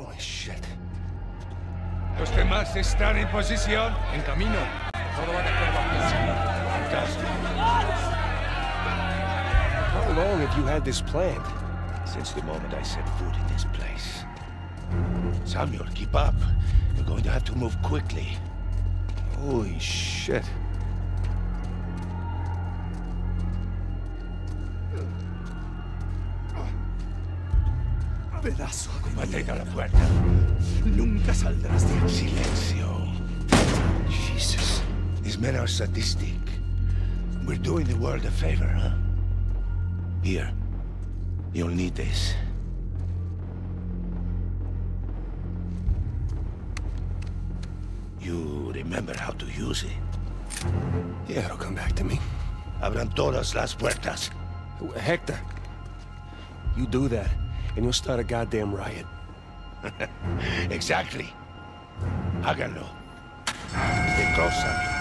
Holy shit. Los demás están en posición. En camino. Todo va de acuerdo a plan. How long have you had this planned? Since the moment I set foot in this place. Samuel, keep up. You're going to have to move quickly. Holy shit. Pedazo de a la puerta. Nunca saldrás de aquí. Silencio. Jesus. These men are sadistic. We're doing the world a favor, huh? Here. You'll need this. You remember how to use it? Yeah, it'll come back to me. Abran todas las puertas. Hector, you do that, and you'll start a goddamn riot. exactly. Háganlo. Close,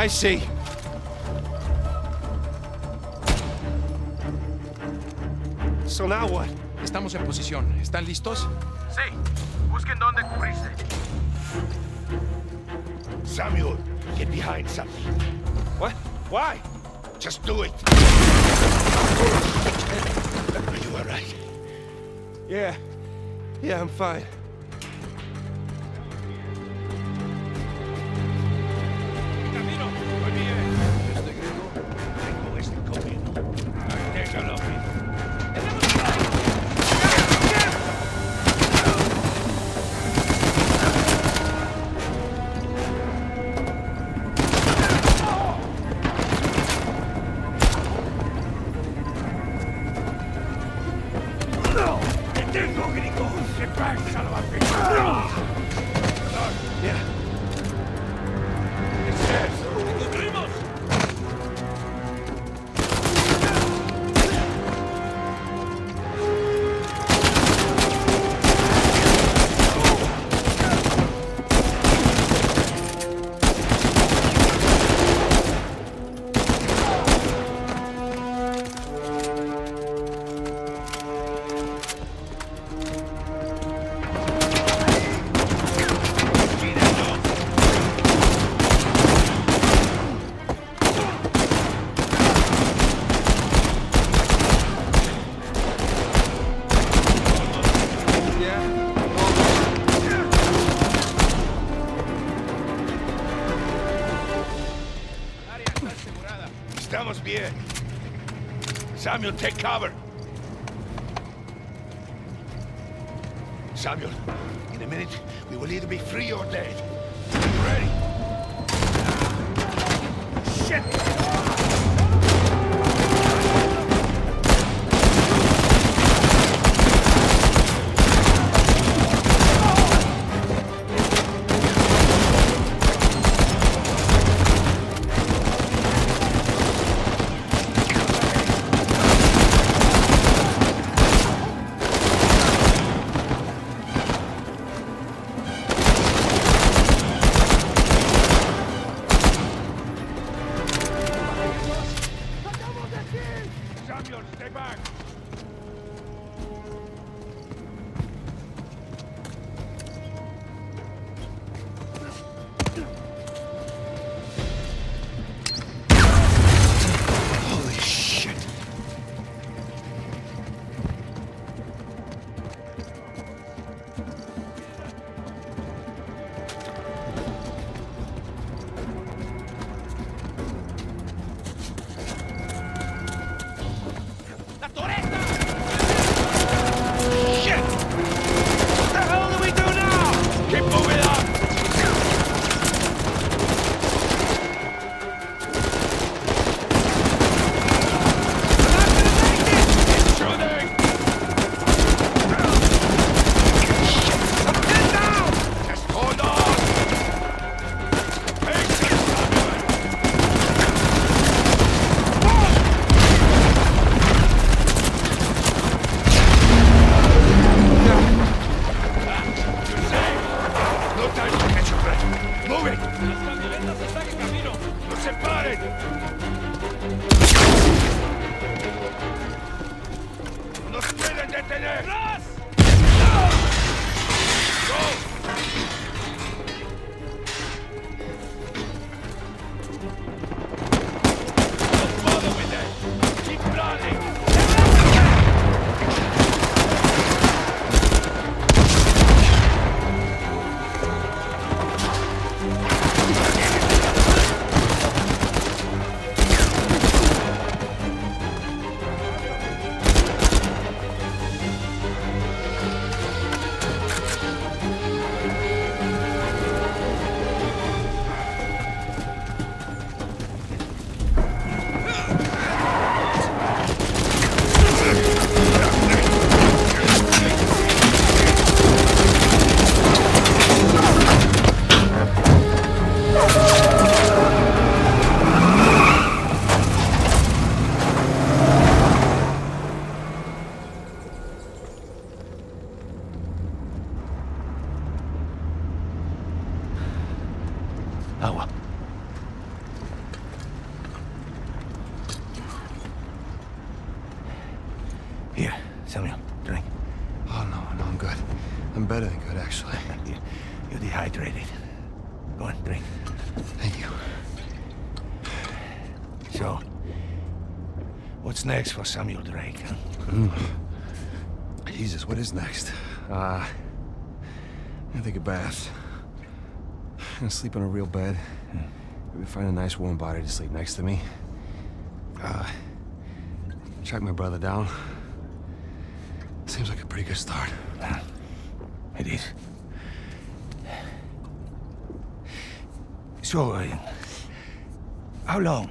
I see. So now what? Estamos en posición. ¿Están listos? Sí, busquen dónde cubrirse. Samuel, get behind something. What? Why? Just do it. Are you all right? Yeah. Yeah, I'm fine. Estamos bien. Samuel, take cover. Samuel, in a minute, we will either be free or dead. Ready? Detener! Next for Samuel Drake? Huh? Jesus, what is next? Uh, I'm gonna take a bath. I'm gonna sleep in a real bed. Maybe find a nice warm body to sleep next to me. Uh, track my brother down. Seems like a pretty good start. It is. So, uh, how long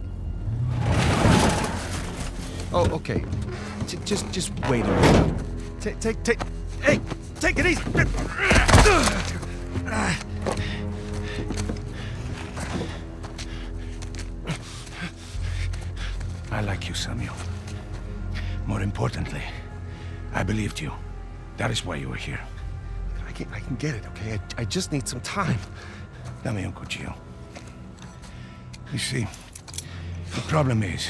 Oh, okay. J- just, just wait a minute. Take, take, take. Hey, take it easy. I like you, Samuel. More importantly, I believed you. That is why you were here. I can, I can get it, okay? I, I just need some time. Dame un cuchillo. You see, the problem is,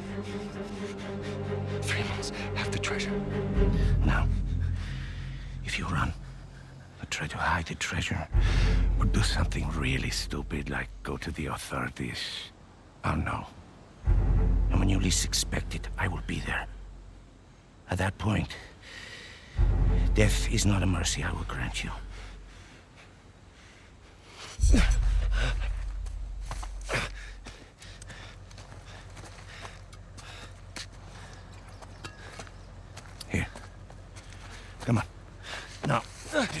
Try to hide the treasure, or do something really stupid like go to the authorities, oh, I'll know. And when you least expect it, I will be there. At that point, death is not a mercy I will grant you. Here. Come on. Now, the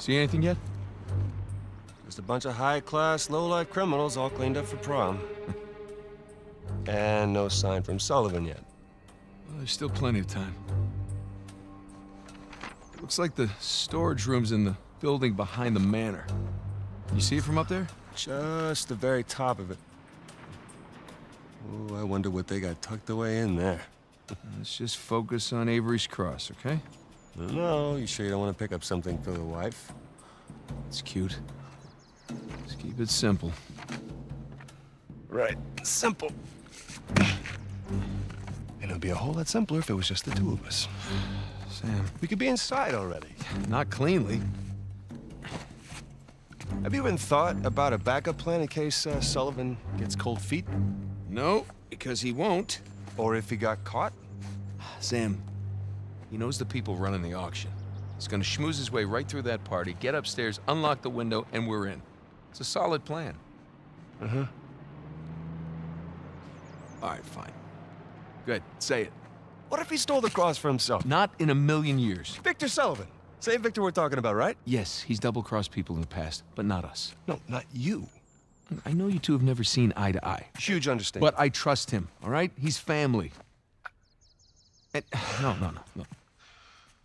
See anything yet? Just a bunch of high-class, low-life criminals all cleaned up for prom. and no sign from Sullivan yet. Well, there's still plenty of time. Looks like the storage room's in the building behind the manor. You see it from up there? Just the very top of it. Oh, I wonder what they got tucked away in there. Let's just focus on Avery's Cross, okay? No, you sure you don't want to pick up something for the wife? It's cute. Let's keep it simple. Right. Simple. And it'd be a whole lot simpler if it was just the two of us. Sam, We could be inside already. not cleanly. Have you even thought about a backup plan in case uh, Sullivan gets cold feet? No, because he won't. Or if he got caught? Sam, he knows the people running the auction. He's gonna schmooze his way right through that party, get upstairs, unlock the window, and we're in. It's a solid plan. Uh-huh. All right, fine. Good, say it. What if he stole the cross for himself? Not in a million years. Victor Sullivan. Same Victor we're talking about, right? Yes, he's double-crossed people in the past, but not us. No, not you. I know you two have never seen eye to eye, Huge understanding. but I trust him, all right? He's family. And, no, no, no, no.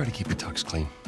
Try to keep your tux clean.